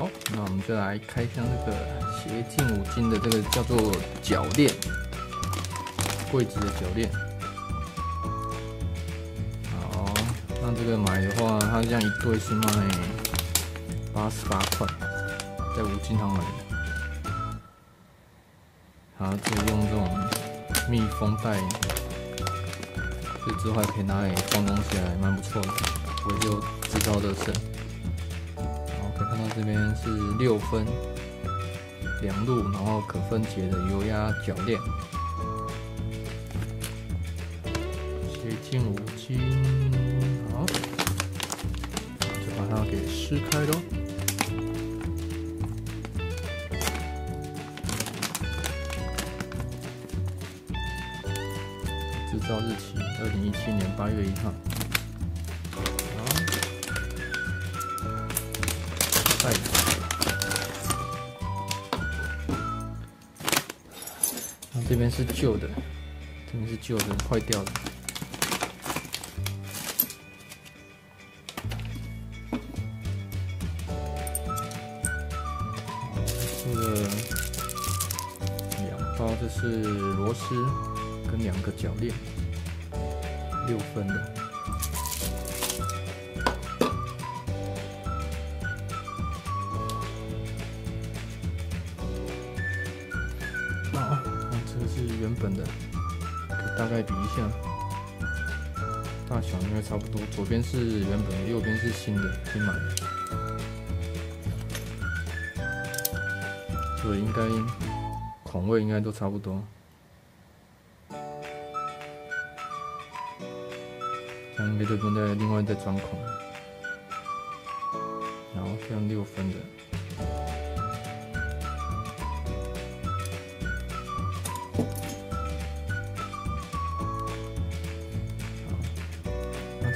好，那我们就来开箱这个协进五金的这个叫做铰链，柜子的铰链。好，那这个买的话，它这样一对是卖八十八块，在五金行买的。好，就用这种密封袋，这之后还可以拿来装东西，还蛮不错的，我就制造热身。看到这边是六分两路，然后可分解的油压铰链，协进五金，好，就把它给撕开喽。制造日期二零一七年八月一号。袋子，那这边是旧的，这边是旧的，坏掉了。这个两包，这是螺丝跟两个铰链，六分的。本的，大概比一下，大小应该差不多。左边是原本的，右边是新的，新买的，所以应该孔位应该都差不多。这样应该就不用再另外再钻孔，然后这样六分的。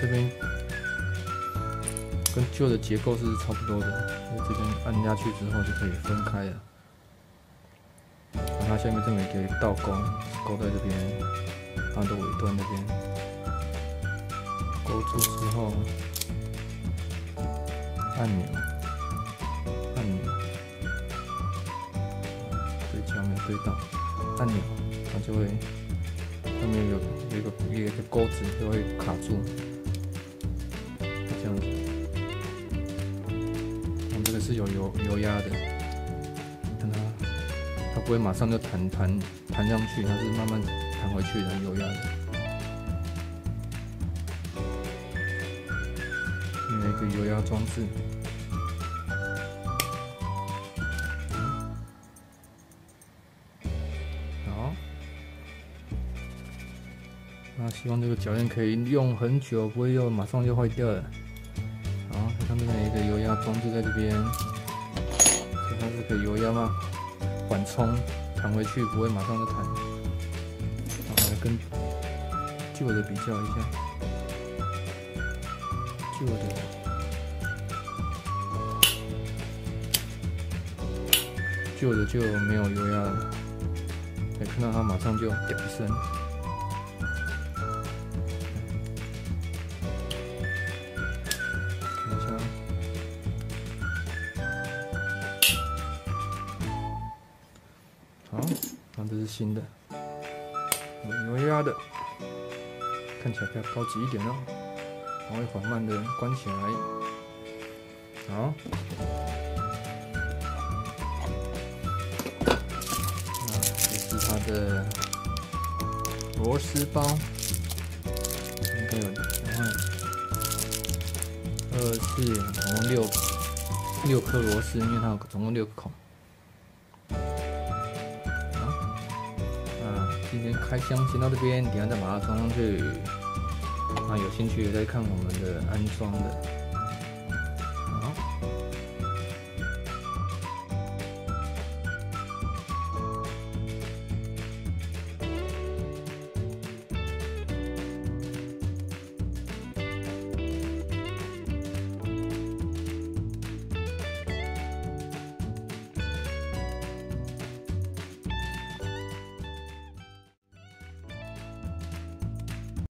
这边跟旧的结构是差不多的，这边按下去之后就可以分开了。它下面这么一个倒钩，钩在这边，它的尾端那边，勾住之后，按钮，按钮，对焦没对到，按钮，它就会上面有有一个一个钩子就会卡住。是有油油压的，你看它，它不会马上就弹弹弹上去，它是慢慢弹回去的油压的。有一个油压装置，好，那希望这个铰链可以用很久，不会又马上就坏掉了。它这边有一个油压装置在这边，所以它是可以油压嘛，缓冲弹回去不会马上就弹。然后来跟旧的比较一下，旧的旧的就没有油压了，可以看到它马上就掉一声。好，那这是新的，有油压的，看起来比较高级一点哦。然后缓慢的关起来，好。这是它的螺丝包，应该有，然后二四总共六六颗螺丝，因为它有总共六个孔。今天开箱先到这边等下再把它装上去。啊有兴趣再看我们的安装的。好。